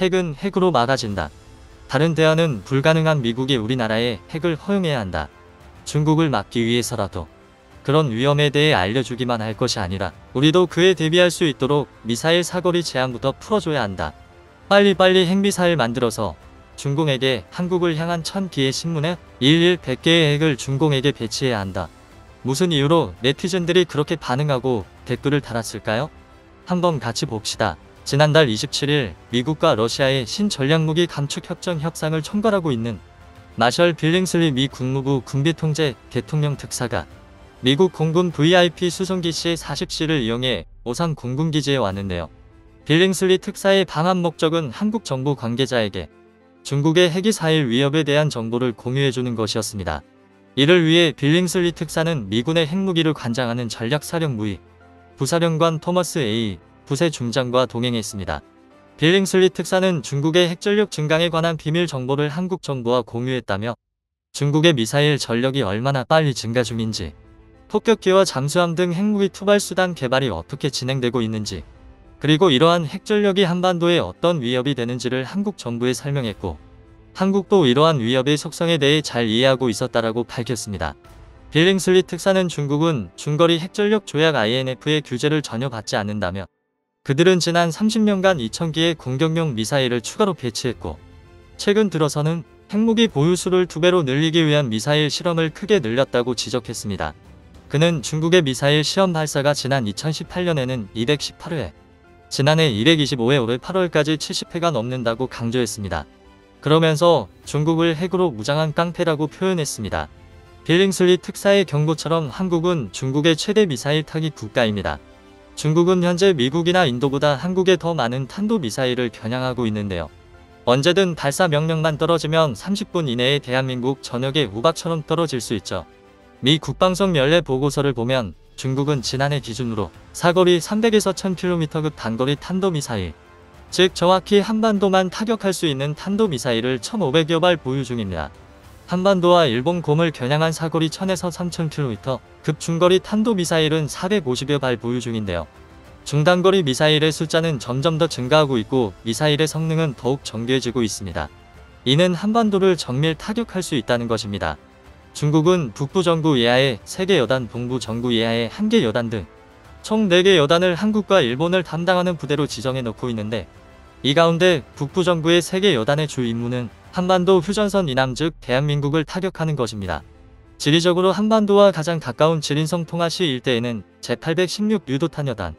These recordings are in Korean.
핵은 핵으로 막아진다. 다른 대안은 불가능한 미국이 우리나라에 핵을 허용해야 한다. 중국을 막기 위해서라도 그런 위험에 대해 알려주기만 할 것이 아니라 우리도 그에 대비할 수 있도록 미사일 사거리 제한부터 풀어줘야 한다. 빨리빨리 핵미사일 만들어서 중공에게 한국을 향한 천 기의 신문에 일일 100개의 핵을 중공에게 배치해야 한다. 무슨 이유로 네티즌들이 그렇게 반응하고 댓글을 달았을까요? 한번 같이 봅시다. 지난달 27일 미국과 러시아의 신전략무기 감축 협정 협상을 총괄하고 있는 마셜 빌링슬리 미 국무부 군비통제 대통령 특사가 미국 공군 VIP 수송기 C-40C를 이용해 오산 공군기지에 왔는데요. 빌링슬리 특사의 방한 목적은 한국 정부 관계자에게 중국의 핵이 사일 위협에 대한 정보를 공유해주는 것이었습니다. 이를 위해 빌링슬리 특사는 미군의 핵무기를 관장하는 전략사령부의 부사령관 토머스 A. 부세 중장과 동행했습니다. 빌링슬리 특사는 중국의 핵전력 증강에 관한 비밀 정보를 한국 정부와 공유했다며 중국의 미사일 전력이 얼마나 빨리 증가 중인지 폭격기와 잠수함 등 핵무기 투발 수단 개발이 어떻게 진행되고 있는지 그리고 이러한 핵전력이 한반도에 어떤 위협이 되는지를 한국 정부에 설명했고 한국도 이러한 위협의 속성에 대해 잘 이해하고 있었다라고 밝혔습니다. 빌링슬리 특사는 중국은 중거리 핵전력 조약 INF의 규제를 전혀 받지 않는다며 그들은 지난 30년간 2,000기의 공격용 미사일을 추가로 배치했고 최근 들어서는 핵무기 보유수를 두 배로 늘리기 위한 미사일 실험을 크게 늘렸다고 지적했습니다. 그는 중국의 미사일 시험 발사가 지난 2018년에는 218회, 지난해 225회 올해 8월까지 70회가 넘는다고 강조했습니다. 그러면서 중국을 핵으로 무장한 깡패라고 표현했습니다. 빌링슬리 특사의 경고처럼 한국은 중국의 최대 미사일 타깃 국가입니다. 중국은 현재 미국이나 인도보다 한국에 더 많은 탄도미사일을 겨냥하고 있는데요. 언제든 발사 명령만 떨어지면 30분 이내에 대한민국 전역에 우박처럼 떨어질 수 있죠. 미 국방성 연례 보고서를 보면 중국은 지난해 기준으로 사거리 300에서 1000km급 단거리 탄도미사일, 즉 정확히 한반도만 타격할 수 있는 탄도미사일을 1500여 발 보유 중입니다. 한반도와 일본 곰을 겨냥한 사거리 1000에서 3000km, 급 중거리 탄도미사일은 450여 발 보유 중인데요. 중단거리 미사일의 숫자는 점점 더 증가하고 있고 미사일의 성능은 더욱 정교해지고 있습니다. 이는 한반도를 정밀 타격할 수 있다는 것입니다. 중국은 북부 정구 예하의 3개 여단, 동부 정구 예하의 1개 여단 등 총 4개 여단을 한국과 일본을 담당하는 부대로 지정해 놓고 있는데 이 가운데 북부 정부의 3개 여단의 주 임무는 한반도 휴전선 이남 즉 대한민국을 타격하는 것입니다. 지리적으로 한반도와 가장 가까운 지린성 통화시 일대에는 제816 유도탄 여단,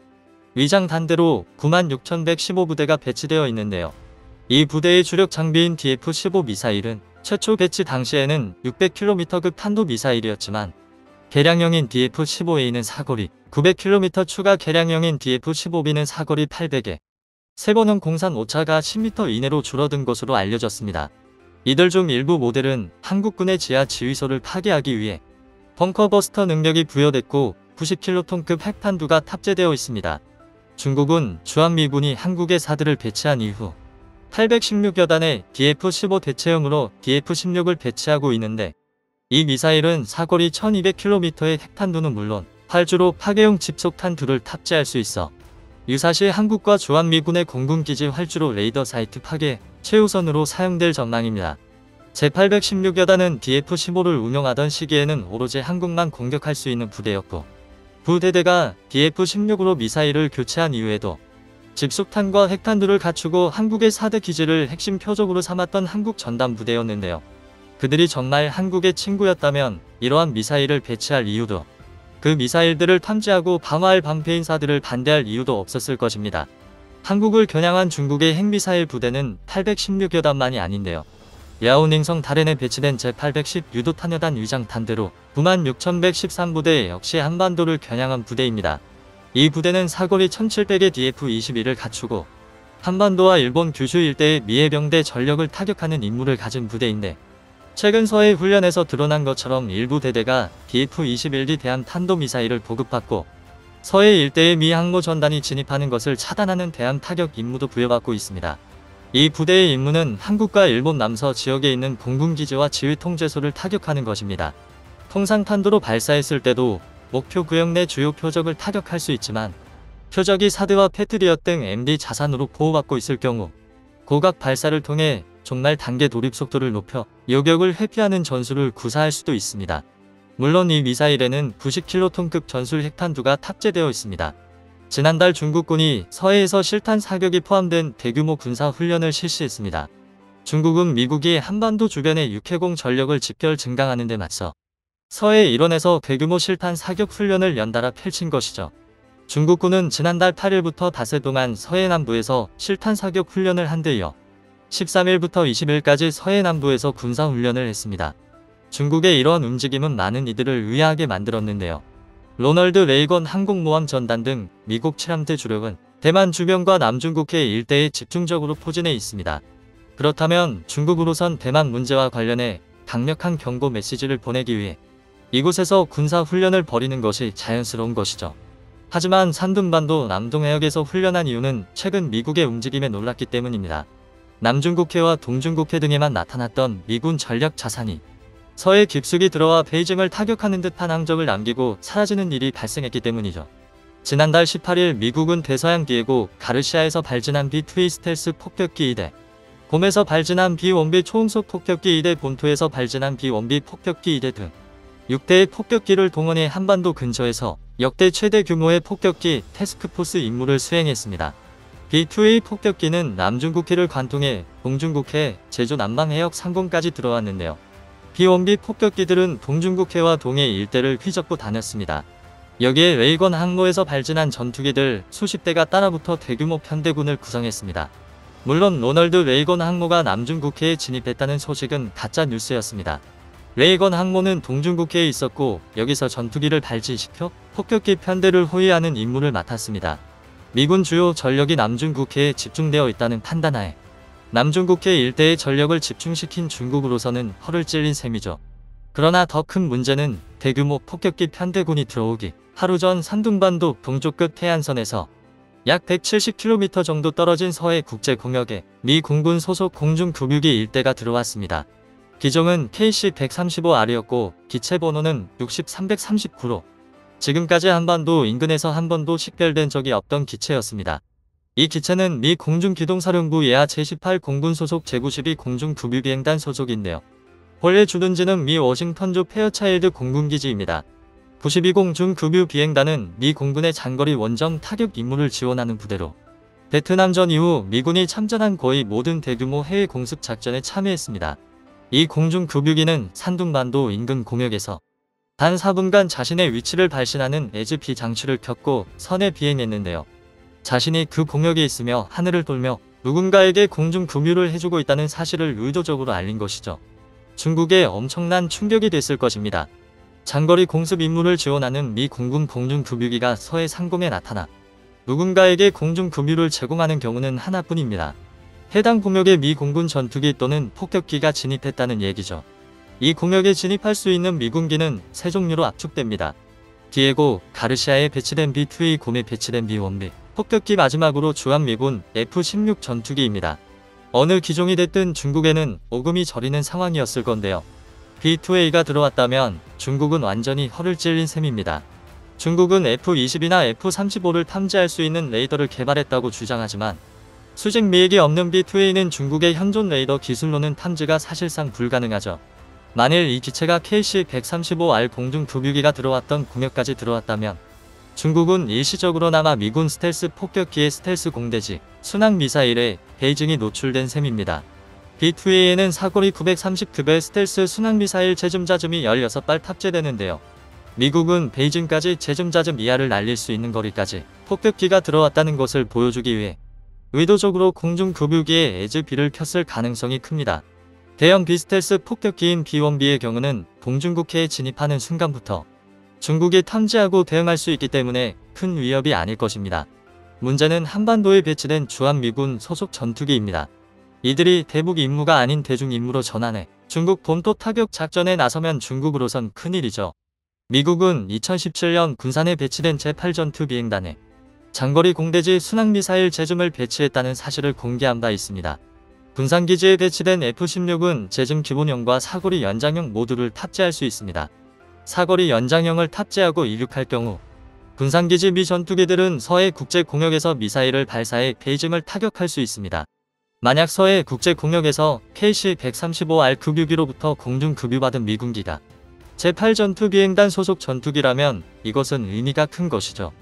위장 단대로 96,115부대가 배치되어 있는데요. 이 부대의 주력 장비인 DF-15 미사일은 최초 배치 당시에는 600km급 탄도 미사일이었지만 개량형인 DF-15A는 사거리 900km 추가 개량형인 DF-15B는 사거리 800에 세번형 공산 오차가 10m 이내로 줄어든 것으로 알려졌습니다. 이들 중 일부 모델은 한국군의 지하 지휘소를 파괴하기 위해 벙커버스터 능력이 부여됐고 90킬로톤급 핵탄두가 탑재되어 있습니다. 중국은 주한미군이 한국에 사드를 배치한 이후 816여 단의 DF-15 대체형으로 DF-16을 배치하고 있는데 이 미사일은 사거리 1200km의 핵탄두는 물론 활주로 파괴용 집속탄 두를 탑재할 수 있어 유사시 한국과 주한미군의 공군기지 활주로 레이더 사이트 파괴 최우선으로 사용될 전망입니다. 제816여단은 DF-15를 운용하던 시기에는 오로지 한국만 공격할 수 있는 부대였고 부대대가 DF-16으로 미사일을 교체한 이후에도 집속탄과 핵탄두를 갖추고 한국의 4대 기지를 핵심 표적으로 삼았던 한국 전담 부대였는데요. 그들이 정말 한국의 친구였다면 이러한 미사일을 배치할 이유도 그 미사일들을 탐지하고 방어할 방패인사들을 반대할 이유도 없었을 것입니다. 한국을 겨냥한 중국의 핵미사일 부대는 816여단만이 아닌데요. 야오닝성 달엔에 배치된 제810 유도탄여단 위장 탄대로 96,113부대 역시 한반도를 겨냥한 부대입니다. 이 부대는 사거리 1700의 DF-21을 갖추고 한반도와 일본 규슈 일대의 미해병대 전력을 타격하는 임무를 가진 부대인데 최근 서해 훈련에서 드러난 것처럼 일부 대대가 DF-21D 대한 탄도미사일을 보급받고 서해 일대의 미 항모 전단이 진입하는 것을 차단하는 대함 타격 임무도 부여받고 있습니다. 이 부대의 임무는 한국과 일본 남서 지역에 있는 공군기지와 지휘통제소를 타격하는 것입니다. 통상 탄도로 발사했을 때도 목표 구역 내 주요 표적을 타격할 수 있지만 표적이 사드와 패트리엇 등 MD 자산으로 보호받고 있을 경우 고각 발사를 통해 종말 단계 돌입 속도를 높여 요격을 회피하는 전술을 구사할 수도 있습니다. 물론 이 미사일에는 90킬로톤급 전술 핵탄두가 탑재되어 있습니다. 지난달 중국군이 서해에서 실탄 사격이 포함된 대규모 군사 훈련을 실시했습니다. 중국은 미국이 한반도 주변의 육해공 전력을 집결 증강하는 데 맞서 서해 일원에서 대규모 실탄 사격 훈련을 연달아 펼친 것이죠. 중국군은 지난달 8일부터 닷새 동안 서해 남부에서 실탄 사격 훈련을 한 데 이어 13일부터 20일까지 서해 남부에서 군사 훈련을 했습니다. 중국의 이러한 움직임은 많은 이들을 의아하게 만들었는데요. 로널드 레이건 항공모함 전단 등 미국 칠함대 주력은 대만 주변과 남중국해 일대에 집중적으로 포진해 있습니다. 그렇다면 중국으로선 대만 문제와 관련해 강력한 경고 메시지를 보내기 위해 이곳에서 군사 훈련을 벌이는 것이 자연스러운 것이죠. 하지만 산둥반도 남동해역에서 훈련한 이유는 최근 미국의 움직임에 놀랐기 때문입니다. 남중국해와 동중국해 등에만 나타났던 미군 전략 자산이 서해 깊숙이 들어와 베이징을 타격하는 듯한 항적을 남기고 사라지는 일이 발생했기 때문이죠. 지난달 18일 미국은 대서양 디에고 가르시아에서 발진한 B-2 스텔스 폭격기 2대, 곰에서 발진한 B-1B 초음속 폭격기 2대 본토에서 발진한 B-1B 폭격기 2대 등 6대의 폭격기를 동원해 한반도 근처에서 역대 최대 규모의 폭격기 태스크포스 임무를 수행했습니다. B-2A 폭격기는 남중국해를 관통해 동중국해, 제주 남방해역 상공까지 들어왔는데요. B-1B 폭격기들은 동중국해와 동해 일대를 휘젓고 다녔습니다. 여기에 레이건 항로에서 발진한 전투기들 수십 대가 따라붙어 대규모 편대군을 구성했습니다. 물론 로널드 레이건 항모가 남중국해에 진입했다는 소식은 가짜 뉴스였습니다. 레이건 항모는 동중국해에 있었고 여기서 전투기를 발진시켜 폭격기 편대를 호위하는 임무를 맡았습니다. 미군 주요 전력이 남중국해에 집중되어 있다는 판단하에 남중국해 일대의 전력을 집중시킨 중국으로서는 허를 찔린 셈이죠. 그러나 더 큰 문제는 대규모 폭격기 편대군이 들어오기 하루 전 산둥반도 동쪽 끝 해안선에서 약 170km 정도 떨어진 서해 국제공역에 미 공군 소속 공중급유기 일대가 들어왔습니다. 기종은 KC-135R이었고 기체 번호는 60339로 지금까지 한반도 인근에서 한 번도 식별된 적이 없던 기체였습니다. 이 기체는 미 공중기동사령부 예하 제18 공군 소속 제92 공중급유비행단 소속인데요. 본래 주둔지는 미 워싱턴주 페어차일드 공군기지입니다. 92 공중급유 비행단은 미 공군의 장거리 원정 타격 임무를 지원하는 부대로 베트남전 이후 미군이 참전한 거의 모든 대규모 해외 공습 작전에 참여했습니다. 이 공중급유기는 산둥반도 인근 공역에서 단 4분간 자신의 위치를 발신하는 에즈피 장치를 켰고 선에 비행했는데요. 자신이 그 공역에 있으며 하늘을 돌며 누군가에게 공중급유를 해주고 있다는 사실을 의도적으로 알린 것이죠. 중국에 엄청난 충격이 됐을 것입니다. 장거리 공습 임무를 지원하는 미 공군 공중 급유기가 서해 상공에 나타나 누군가에게 공중 급유를 제공하는 경우는 하나뿐입니다. 해당 공역에 미 공군 전투기 또는 폭격기가 진입했다는 얘기죠. 이 공역에 진입할 수 있는 미군기는 세 종류로 압축됩니다. 디에고, 가르시아에 배치된 B-2A 곰에 배치된 B-1B, 폭격기 마지막으로 주한미군 F-16 전투기입니다. 어느 기종이 됐든 중국에는 오금이 저리는 상황이었을 건데요. B2A가 들어왔다면 중국은 완전히 허를 찔린 셈입니다. 중국은 F-20이나 F-35를 탐지할 수 있는 레이더를 개발했다고 주장하지만 수직 미익이 없는 B2A는 중국의 현존 레이더 기술로는 탐지가 사실상 불가능하죠. 만일 이 기체가 KC-135R 공중급유기가 들어왔던 공역까지 들어왔다면 중국은 일시적으로나마 미군 스텔스 폭격기의 스텔스 공대지 순항 미사일에 베이징이 노출된 셈입니다. B2A에는 사거리 930급의 스텔스 순항미사일 제줌자줌이 16발 탑재되는데요. 미국은 베이징까지 JASSM-ER을 날릴 수 있는 거리까지 폭격기가 들어왔다는 것을 보여주기 위해 의도적으로 공중 급유기에 에즈비를 켰을 가능성이 큽니다. 대형 비스텔스 폭격기인 B1B의 경우는 동중국해에 진입하는 순간부터 중국이 탐지하고 대응할 수 있기 때문에 큰 위협이 아닐 것입니다. 문제는 한반도에 배치된 주한미군 소속 전투기입니다. 이들이 대북 임무가 아닌 대중 임무로 전환해 중국 본토 타격 작전에 나서면 중국으로선 큰일이죠. 미국은 2017년 군산에 배치된 제8전투 비행단에 장거리 공대지 순항미사일 제줌을 배치했다는 사실을 공개한 바 있습니다. 군산기지에 배치된 F-16은 제줌 기본형과 사거리 연장형 모두를 탑재할 수 있습니다. 사거리 연장형을 탑재하고 이륙할 경우 군산기지 미 전투기들은 서해 국제공역에서 미사일을 발사해 베이징을 타격할 수 있습니다. 만약 서해 국제공역에서 KC-135R 급유기로부터 공중 급유받은 미군기가 제8전투비행단 소속 전투기라면 이것은 의미가 큰 것이죠.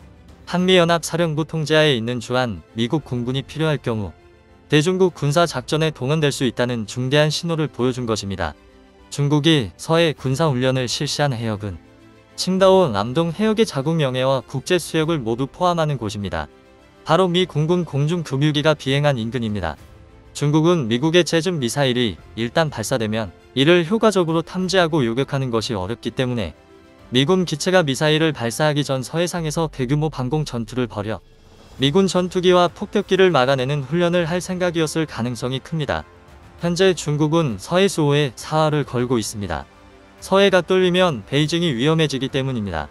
한미연합 사령부 통제하에 있는 주한 미국 공군이 필요할 경우 대중국 군사 작전에 동원될 수 있다는 중대한 신호를 보여준 것입니다. 중국이 서해 군사훈련을 실시한 해역은 칭다오 남동 해역의 자국 명예와 국제 수역을 모두 포함하는 곳입니다. 바로 미 공군 공중 급유기가 비행한 인근입니다. 중국은 미국의 제즘 미사일이 일단 발사되면 이를 효과적으로 탐지하고 요격하는 것이 어렵기 때문에 미군 기체가 미사일을 발사하기 전 서해상에서 대규모 방공 전투를 벌여 미군 전투기와 폭격기를 막아내는 훈련을 할 생각이었을 가능성이 큽니다. 현재 중국은 서해 수호에 사활을 걸고 있습니다. 서해가 뚫리면 베이징이 위험해지기 때문입니다.